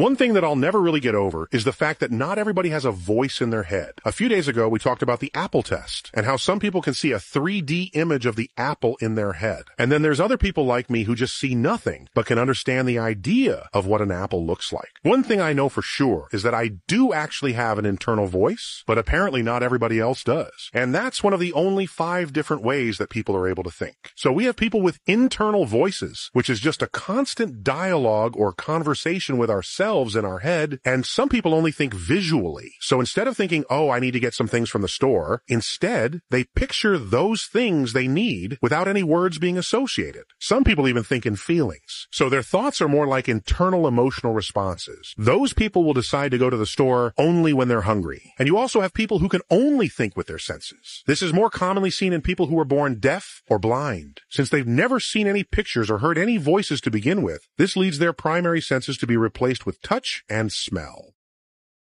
One thing that I'll never really get over is the fact that not everybody has a voice in their head. A few days ago, we talked about the apple test and how some people can see a 3D image of the apple in their head. And then there's other people like me who just see nothing, but can understand the idea of what an apple looks like. One thing I know for sure is that I do actually have an internal voice, but apparently not everybody else does. And that's one of the only five different ways that people are able to think. So we have people with internal voices, which is just a constant dialogue or conversation with ourselves ourselves in our head, and some people only think visually. So instead of thinking, oh, I need to get some things from the store, instead, they picture those things they need without any words being associated. Some people even think in feelings. So their thoughts are more like internal emotional responses. Those people will decide to go to the store only when they're hungry. And you also have people who can only think with their senses. This is more commonly seen in people who are born deaf or blind. Since they've never seen any pictures or heard any voices to begin with, this leads their primary senses to be replaced with touch and smell.